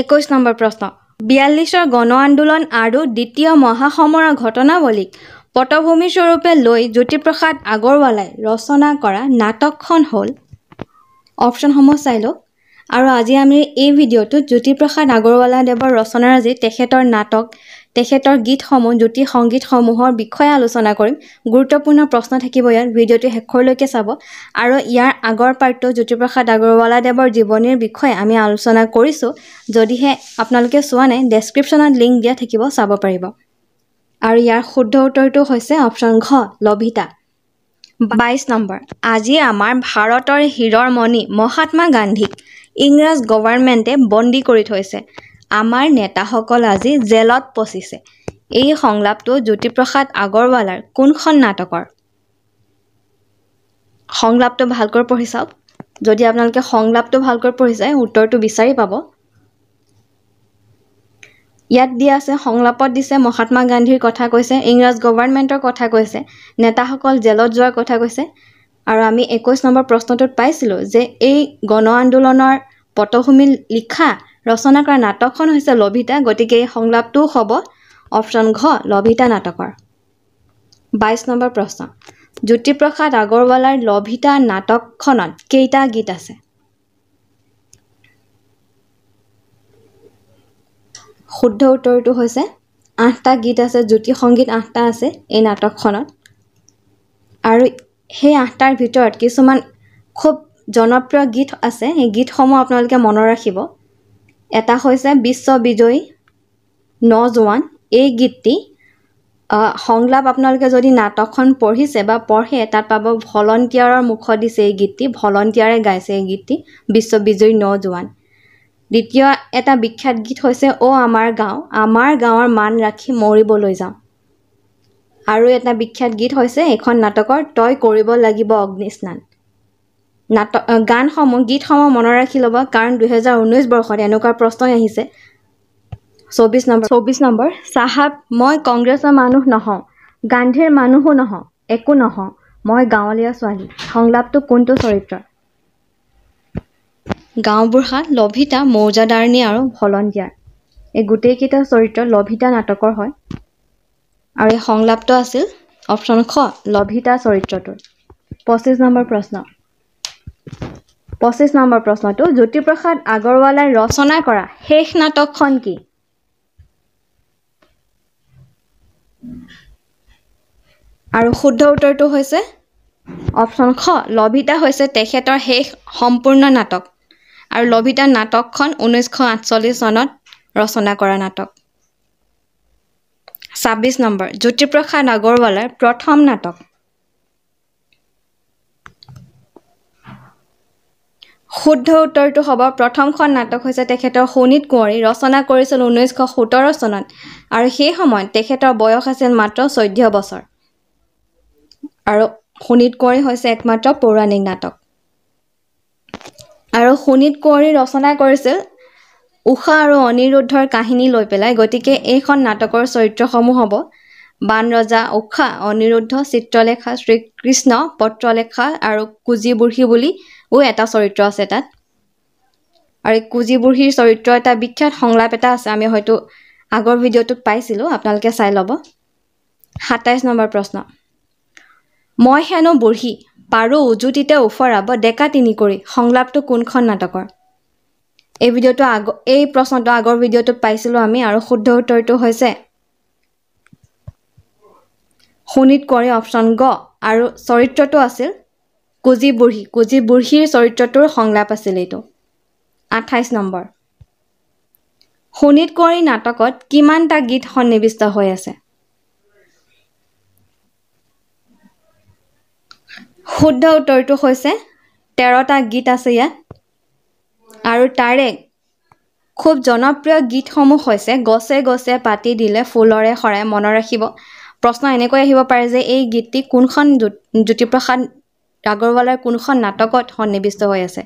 একৈছ নম্বৰ প্ৰশ্ন। বিয়াল্লিছৰ গণ আন্দোলন আৰু দ্বিতীয় মহাসমৰৰ ঘটনাৱলীক পটভূমি স্বৰূপে লৈ জ্যোতিপ্ৰসাদ আগৰৱালাই ৰচনা কৰা নাটকখন হ'ল অপশ্যনসমূহ চাই লওক। আৰু আজি আমি এই ভিডিঅ'টোত জ্যোতিপ্ৰসাদ আগৰৱালাদেৱৰ ৰচনাৰাজি তেখেতৰ নাটক তেখেতৰ গীতসমূহ জ্যোতি সংগীতসমূহৰ বিষয়ে আলোচনা কৰিম। গুৰুত্বপূৰ্ণ প্ৰশ্ন থাকিব ইয়াত ভিডিঅ'টো শেষলৈকে চাব। আৰু ইয়াৰ আগৰ পাৰ্টটো জ্যোতিপ্ৰসাদ আগৰৱালাদেৱৰ জীৱনীৰ বিষয়ে আমি আলোচনা কৰিছোঁ। যদিহে আপোনালোকে চোৱা নাই ডেছক্ৰিপশ্যনত লিংক দিয়া থাকিব চাব পাৰিব। আৰু ইয়াৰ শুদ্ধ উত্তৰটো হৈছে অপশ্যন ঘ লভিতা। বাইছ নম্বৰ। আজি আমাৰ ভাৰতৰ হীৰৰ মণি মহাত্মা গান্ধীক ইংৰাজ গভৰ্ণমেণ্টে বন্দী কৰি থৈছে। আমাৰ নেতাসকল আজি জেলত পচিছে। এই সংলাপটো জ্যোতিপ্ৰসাদ আগৰৱালাৰ কোনখন নাটকৰ? সংলাপটো ভালকৈ পঢ়ি চাওক। যদি আপোনালোকে সংলাপটো ভালকৈ পঢ়ি চায় উত্তৰটো বিচাৰি পাব। ইয়াত দিয়া আছে সংলাপত দিছে মহাত্মা গান্ধীৰ কথা কৈছে ইংৰাজ গভৰ্ণমেণ্টৰ কথা কৈছে নেতাসকল জেলত যোৱাৰ কথা কৈছে। আৰু আমি একৈছ নম্বৰ প্ৰশ্নটোত পাইছিলোঁ যে এই গণ আন্দোলনৰ পটভূমি লিখা ৰচনা কৰা নাটকখন হৈছে লভিতা গতিকে এই সংলাপটোও হ'ব। অপশ্যন ঘ লভিতা নাটকৰ। বাইছ নম্বৰ প্ৰশ্ন। জ্যোতিপ্ৰসাদ আগৰৱালাৰ লভিতা নাটকখনত কেইটা গীত আছে? শুদ্ধ উত্তৰটো হৈছে আঠটা গীত আছে জ্যোতি সংগীত আঠটা আছে এই নাটকখনত। আৰু সেই আঠটাৰ ভিতৰত কিছুমান খুব জনপ্ৰিয় গীত আছে সেই গীতসমূহ আপোনালোকে মনত ৰাখিব। এটা হৈছে বিশ্ব বিজয়ী নজোৱান। এই গীতটি সংলাপ আপোনালোকে যদি নাটকখন পঢ়িছে বা পঢ়ে তাত পাব ভলণ্টিয়াৰৰ মুখত দিছে এই গীতটি ভলণ্টিয়াৰে গাইছে এই গীতটি বিশ্ব বিজয়ী নজোৱান। দ্বিতীয় এটা বিখ্যাত গীত হৈছে অ' আমাৰ গাঁও আমাৰ গাঁৱৰ মান ৰাখি মৰিবলৈ যাওঁ। আৰু এটা বিখ্যাত গীত হৈছে এইখন নাটকৰ তই কৰিব লাগিব অগ্নিস্নান। নাটক গানসমূহ গীতসমূহ মনত ৰাখি ল'ব কাৰণ দুহেজাৰ ঊনৈছ বৰ্ষত এনেকুৱা প্ৰশ্নই আহিছে। চৌবিছ নম্বৰ চৌবিছ নম্বৰ চাহাব মই কংগ্ৰেছৰ মানুহ নহওঁ গান্ধীৰ মানুহো নহওঁ একো নহওঁ মই গাঁৱলীয়া ছোৱালী সংলাপটো কোনটো চৰিত্ৰৰ গাঁওবুঢ়া লভিতা মৌজাদাৰণী আৰু ভলণ্টিয়াৰ এই গোটেইকেইটা চৰিত্ৰ লভিতা নাটকৰ হয়। আৰু এই সংলাপটো আছিল অপশ্যন খ লভিতা চৰিত্ৰটোৰ পঁচিছ নম্বৰ প্ৰশ্ন। পঁচিছ নম্বৰ প্ৰশ্নটো জ্যোতিপ্ৰসাদ আগৰৱালাই ৰচনা কৰা শেষ নাটকখন কি? আৰু শুদ্ধ উত্তৰটো হৈছে? অপশ্যন খ লভিতা হৈছে তেখেতৰ শেষ সম্পূৰ্ণ নাটক। আৰু লভিতা নাটকখন ঊনৈছশ আঠচল্লিছ চনত ৰচনা কৰা নাটক। ছাব্বিছ নম্বৰ জ্যোতিপ্ৰসাদ আগৰৱালাৰ প্ৰথম নাটক। শুদ্ধ উত্তৰটো হ'ব। প্ৰথমখন নাটক হৈছে তেখেতৰ শোণিত কুঁৱৰী। ৰচনা কৰিছিল ঊনৈছশ সোতৰ চনত আৰু সেই সময়ত তেখেতৰ বয়স আছিল মাত্ৰ চৈধ্য বছৰ। আৰু শোণিত কুঁৱৰী হৈছে একমাত্ৰ পৌৰাণিক নাটক। আৰু শোণিত কুঁৱৰী ৰচনা কৰিছিল ঊষা আৰু অনিৰুদ্ধৰ কাহিনী লৈ পেলাই। গতিকে এইখন নাটকৰ চৰিত্ৰসমূহ হ'ব বান ৰজা ঊষা অনিৰুদ্ধ চিত্ৰলেখা শ্ৰীকৃষ্ণ পত্ৰলেখা আৰু কুজি বুঢ়ী বুলিও এটা চৰিত্ৰ আছে তাত। আৰু এই কুজি বুঢ়ীৰ চৰিত্ৰ এটা বিখ্যাত সংলাপ এটা আছে আমি হয়তো আগৰ ভিডিঅ'টোত পাইছিলোঁ আপোনালোকে চাই ল'ব। সাতাইছ নম্বৰ প্ৰশ্ন। মই হেনো বুঢ়ী পাৰোঁ উজুতিতে ওফৰাব ডেকা তিনি কৰি সংলাপটো কোনখন নাটকৰ? এই ভিডিঅ'টো আগ এই প্ৰশ্নটো আগৰ ভিডিঅ'টোত পাইছিলোঁ আমি আৰু শুদ্ধ উত্তৰটো হৈছে শোণিত কোঁৱৰী অপশ্যন গ। আৰু চৰিত্ৰটো আছিল কুজি বুঢ়ী। কুজি বুঢ়ীৰ চৰিত্ৰটোৰ সংলাপ আছিল এইটো। আঠাইছ নম্বৰ। শোণিত কোঁৱৰী নাটকত কিমানটা গীত সন্নিৱিষ্ট হৈ আছে? শুদ্ধ উত্তৰটো হৈছে তেৰটা গীত আছে ইয়াত। আৰু তাৰে খুব জনপ্ৰিয় গীতসমূহ হৈছে গছে গছে পাতি দিলে ফুলৰে শৰাই মনত ৰাখিব। প্ৰশ্ন এনেকৈ আহিব পাৰে যে এই গীতটি কোনখন জ্যোতিপ্ৰসাদ আগৰৱালাৰ কোনখন নাটকত সন্নিৱিষ্ট হৈ আছে?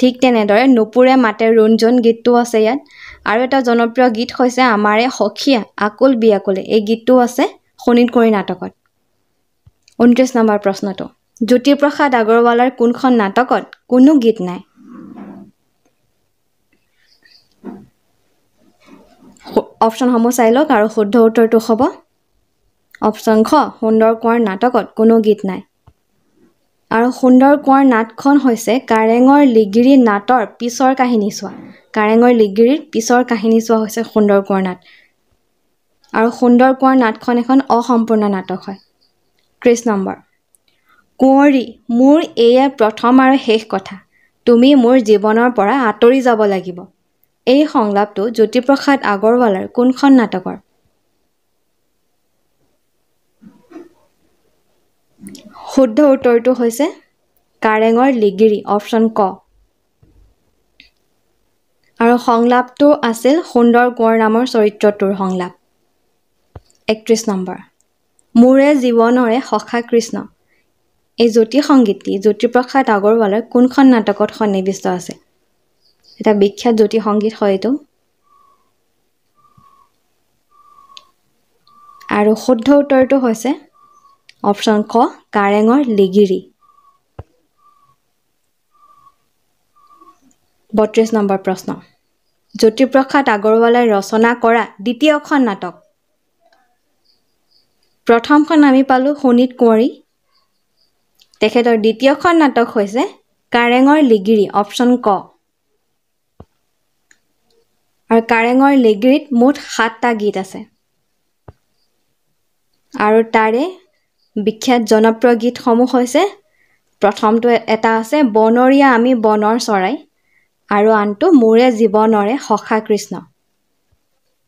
ঠিক তেনেদৰে নুপুৰে মাতে ৰুণজোন গীতটো আছে ইয়াত। আৰু এটা জনপ্ৰিয় গীত হৈছে আমাৰে সখীয়া আকুল বিয়াকুলে। এই গীতটো আছে শোণিতকুঁৱৰী নাটকত। ঊনত্ৰিছ নম্বৰ প্ৰশ্নটো। জ্যোতিপ্ৰসাদ আগৰৱালাৰ কোনখন নাটকত কোনো গীত নাই? অপশ্যনসমূহ চাই লওক আৰু শুদ্ধ উত্তৰটো হ'ব। অপশ্যন খ সুন্দৰ কোঁৱৰ নাটকত কোনো গীত নাই। আৰু সুন্দৰ কোঁৱৰ নাটখন হৈছে কাৰেঙৰ লিগিৰি নাটৰ পিছৰ কাহিনী চোৱা। কাৰেঙৰ লিগিৰিৰ পিছৰ কাহিনী চোৱা হৈছে সুন্দৰ কোঁৱৰ নাট। আৰু সুন্দৰ কোঁৱৰ নাটখন এখন অসম্পূৰ্ণ নাটক হয়। ত্ৰিছ নম্বৰ। কুঁৱৰী মোৰ এয়া প্ৰথম আৰু শেষ কথা। তুমি মোৰ জীৱনৰ পৰা আঁতৰি যাব লাগিব। এই সংলাপটো জ্যোতিপ্ৰসাদ আগৰৱালাৰ কোনখন নাটকৰ? শুদ্ধ উত্তৰটো হৈছে কাৰেঙৰ লিগিৰি অপশ্যন ক। আৰু সংলাপটো আছিল সুন্দৰ কোঁৱৰ নামৰ চৰিত্ৰটোৰ সংলাপ। একত্ৰিছ নম্বৰ। মোৰে জীৱনৰে সখা কৃষ্ণ। এই জ্যোতি সংগীতটি জ্যোতিপ্ৰসাদ আগৰৱালাৰ কোনখন নাটকত সন্নিৱিষ্ট আছে? এটা বিখ্যাত জ্যোতি সংগীত হয় এইটো। আৰু শুদ্ধ উত্তৰটো হৈছে অপশ্যন ক কাৰেঙৰ লিগিৰি। বত্ৰিছ নম্বৰ প্ৰশ্ন। জ্যোতিপ্ৰসাদ আগৰৱালাই ৰচনা কৰা দ্বিতীয়খন নাটক। প্ৰথমখন আমি পালোঁ শোণিত কুঁৱৰী। তেখেতৰ দ্বিতীয়খন নাটক হৈছে কাৰেঙৰ লিগিৰি অপশ্যন ক। আৰু কাৰেঙৰ লিগিৰিত মুঠ সাতটা গীত আছে। আৰু তাৰে বিখ্যাত জনপ্ৰিয় গীতসমূহ হৈছে প্ৰথমটো এটা আছে বনৰীয়া আমি বনৰ চৰাই আৰু আনটো মোৰে জীৱনৰে সখা কৃষ্ণ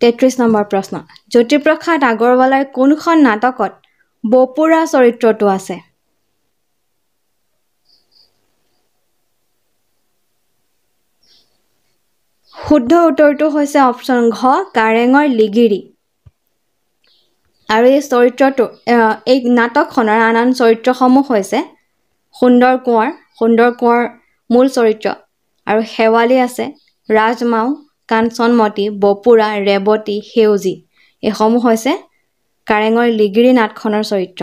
তেত্ৰিছ নম্বৰ প্ৰশ্ন জ্যোতিপ্ৰসাদ আগৰৱালাৰ কোনখন নাটকত বপুৰা চৰিত্ৰটো আছে? শুদ্ধ উত্তৰটো হৈছে অপশ্যন ঘ কাৰেঙৰ লিগিৰি আৰু এই চৰিত্ৰটো এই নাটকখনৰ আন আন চৰিত্ৰসমূহ হৈছে সুন্দৰ কোঁৱৰ। সুন্দৰ কোঁৱৰ মূল চৰিত্ৰ। আৰু শেৱালি আছে ৰাজমাও কাঞ্চনমতী বপুৰা ৰেৱতী সেউজী। এইসমূহ হৈছে কাৰেঙৰ লিগিৰি নাটখনৰ চৰিত্ৰ।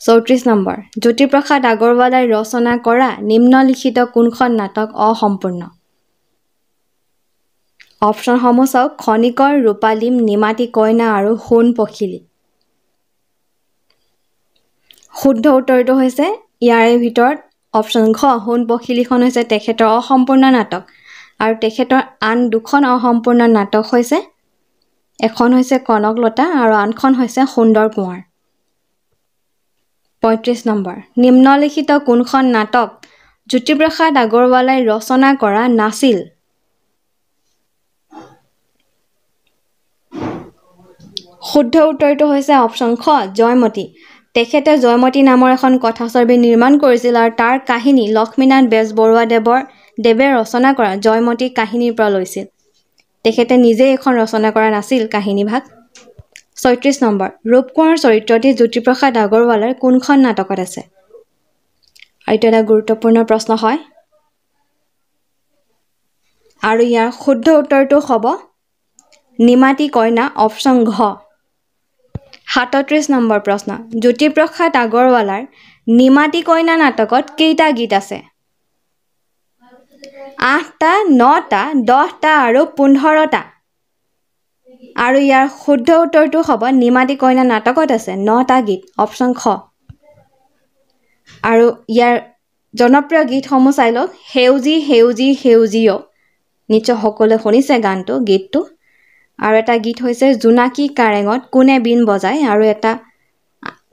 চৌত্ৰিছ নম্বৰ জ্যোতিপ্ৰসাদ আগৰৱালাই ৰচনা কৰা নিম্নলিখিত কোনখন নাটক অসম্পূৰ্ণ? অপশ্যনসমূহ চাওক। খনিকৰ ৰূপালীম নিমাতী কইনা আৰু সোণ পখিলী। শুদ্ধ উত্তৰটো হৈছে ইয়াৰে ভিতৰত অপশ্যন ঘ সোণ পখিলীখন হৈছে তেখেতৰ অসম্পূৰ্ণ নাটক। আৰু তেখেতৰ আন দুখন অসম্পূৰ্ণ নাটক হৈছে এখন হৈছে কনকলতা আৰু আনখন হৈছে সুন্দৰ কোঁৱৰ পঁয়ত্ৰিছ নম্বৰ নিম্নলিখিত কোনখন নাটক জ্যোতিপ্ৰসাদ আগৰৱালাই ৰচনা কৰা নাছিল? শুদ্ধ উত্তৰটো হৈছে অপশ্যন খ জয়মতী। তেখেতে জয়মতী নামৰ এখন কথাছবি নিৰ্মাণ কৰিছিল আৰু তাৰ কাহিনী লক্ষ্মীনাথ বেজবৰুৱাদেৱৰ দেৱে ৰচনা কৰা জয়মতী কাহিনীৰ পৰা লৈছিল। তেখেতে নিজে এইখন ৰচনা কৰা নাছিল কাহিনীভাগ। ছয়ত্ৰিছ নম্বৰ ৰূপ কোঁৱৰ চৰিত্ৰটি জ্যোতিপ্ৰসাদ আগৰৱালাৰ কোনখন নাটকত আছে? এইটো এটা গুৰুত্বপূৰ্ণ প্ৰশ্ন হয়। আৰু ইয়াৰ শুদ্ধ উত্তৰটো হ'ব নিমাতী কইনা অপশ্যন ঘ। সাতত্ৰিছ নম্বৰ প্ৰশ্ন। জ্যোতিপ্ৰসাদ আগৰৱালাৰ নিমাতী কইনা নাটকত কেইটা গীত আছে? আঠটা নটা দহটা আৰু পোন্ধৰটা। আৰু ইয়াৰ শুদ্ধ উত্তৰটো হ'ব নিমাতী কইনা নাটকত আছে নটা গীত অপশ্যন খ। আৰু ইয়াৰ জনপ্ৰিয় গীতসমূহ চাই লওক। সেউজী সেউজী সেউজীও। নিশ্চয় সকলোৱে শুনিছে গানটো গীতটো। আৰু এটা গীত হৈছে জোনাকী কাৰেঙত কোনে বিন বজায় আৰু এটা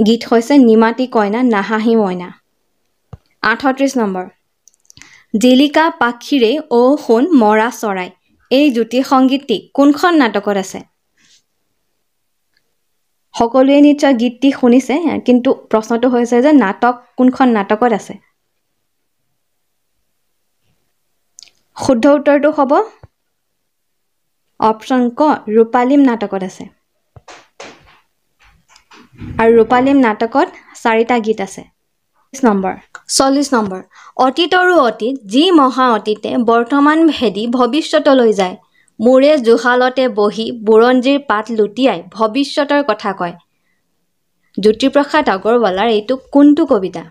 গীত হৈছে নিমাতী কইনা নাহাঁহি মইনা। আঠত্ৰিছ নম্বৰ। জিলিকা পাক্ষীৰে ঔ সোণ মৰা চৰাই এই জ্যোতি সংগীতটি কোনখন নাটকত আছে? সকলোৱে নিশ্চয় গীতটি শুনিছে কিন্তু প্ৰশ্নটো হৈছে যে নাটক কোনখন নাটকত আছে? শুদ্ধ উত্তৰটো হ'ব অপশ্যন ক ৰূপালীম নাটকত আছে। আৰু ৰূপালীম নাটকত চাৰিটা গীত আছে। নম্বৰ। চল্লিছ নম্বৰ। অতীতৰো অতীত যি মহা অতীতে বৰ্তমান ভেদি ভৱিষ্যতলৈ যায়। মোৰে জুহালতে বহি বুৰঞ্জীৰ পাত লুটিয়াই ভৱিষ্যতৰ কথা কয়। জ্যোতিপ্ৰসাদ আগৰৱালাৰ এইটো কোনটো কবিতা?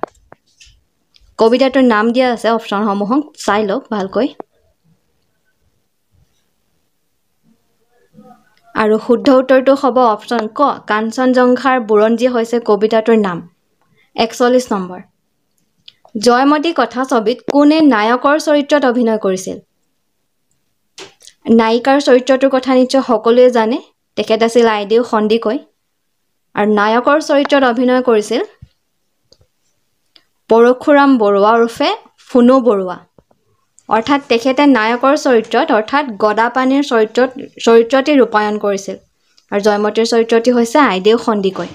কবিতাটোৰ নাম দিয়া আছে অপশ্যনসমূহক চাই লওক ভালকৈ। আৰু শুদ্ধ উত্তৰটো হ'ব অপশ্যন ক। কাঞ্চনজংঘাৰ বুৰঞ্জী হৈছে কবিতাটোৰ নাম। একচল্লিছ নম্বৰ। জয়মতী কথাছবিত কোনে নায়কৰ চৰিত্ৰত অভিনয় কৰিছিল? নায়িকাৰ চৰিত্ৰটোৰ কথা নিশ্চয় সকলোৱে জানে তেখেত আছিল আইদেউ সন্দিকৈ। আৰু নায়কৰ চৰিত্ৰত অভিনয় কৰিছিল পৰশুৰাম বৰুৱা ওৰফে ফুনু বৰুৱা। অৰ্থাৎ তেখেতে নায়কৰ চৰিত্ৰত অৰ্থাৎ গদাপানীৰ চৰিত্ৰত চৰিত্ৰটি ৰূপায়ণ কৰিছিল। আৰু জয়মতীৰ চৰিত্ৰটি হৈছে আইদেউ সন্দিকৈ।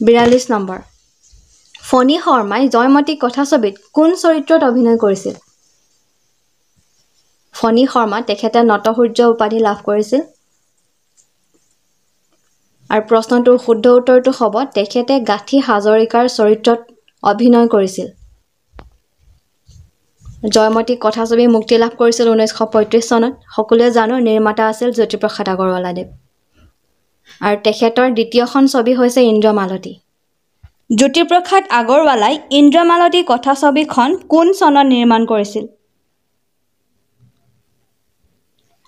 বিৰাল্লিছ নম্বৰ। ফণী শৰ্মাই জয়মতী কথাছবিত কোন চৰিত্ৰত অভিনয় কৰিছিল? ফণী শৰ্মা তেখেতে নটসূৰ্য উপাধি লাভ কৰিছিল। আৰু প্ৰশ্নটোৰ শুদ্ধ উত্তৰটো হ'ব তেখেতে গাঁঠি হাজৰিকাৰ চৰিত্ৰত অভিনয় কৰিছিল। জয়মতী কথাছবি মুক্তি লাভ কৰিছিল ঊনৈছশ পঁয়ত্ৰিছ চনত। সকলোৱে জানো নিৰ্মাতা আছিল জ্যোতিপ্ৰসাদ আগৰৱালাদেৱ আৰু তেখেতৰ দ্বিতীয়খন ছবি হৈছে ইন্দ্ৰমালতী। জ্যোতিপ্ৰসাদ আগৰৱালাই ইন্দ্ৰমালতী কথাছবিখন কোন চনত নিৰ্মাণ কৰিছিল?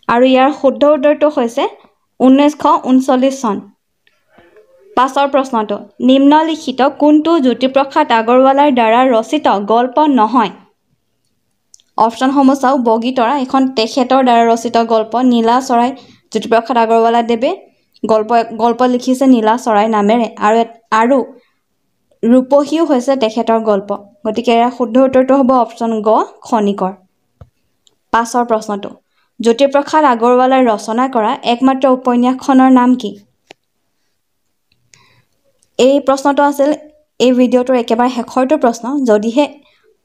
আৰু ইয়াৰ শুদ্ধ উত্তৰটো হৈছে ঊনৈছশ ঊনচল্লিছ চন। পাছৰ প্ৰশ্নটো নিম্নলিখিত কোনটো জ্যোতিপ্ৰসাদ আগৰৱালাৰ দ্বাৰা ৰচিত গল্প নহয়? অপশ্যনসমূহ চাওক বগীতৰা এখন তেখেতৰ দ্বাৰা ৰচিত গল্প। নীলা চৰাই জ্যোতিপ্ৰসাদ আগৰৱালাদেৱে গল্প গল্প লিখিছে নীলা চৰাই নামেৰে। আৰু আৰু ৰূপহীও হৈছে তেখেতৰ গল্প। গতিকে ইয়াৰ শুদ্ধ উত্তৰটো হ'ব অপশ্যন গ খনিকৰ পাছৰ প্ৰশ্নটো। জ্যোতিপ্ৰসাদ আগৰৱালাই ৰচনা কৰা একমাত্ৰ উপন্যাসখনৰ নাম কি? এই প্ৰশ্নটো আছিল এই ভিডিঅ'টোৰ একেবাৰে শেষৰটো প্ৰশ্ন। যদিহে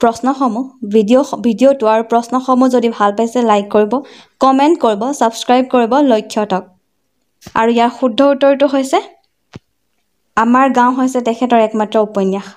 প্ৰশ্নসমূহ ভিডিঅ' ভিডিঅ'টো আৰু প্ৰশ্নসমূহ যদি ভাল পাইছে লাইক কৰিব কমেণ্ট কৰিব ছাবস্ক্ৰাইব কৰিব লক্ষ্যতক আৰু ইয়াৰ শুদ্ধ উত্তৰটো হৈছে আমাৰ গাঁও হৈছে তেখেতৰ একমাত্ৰ উপন্যাস।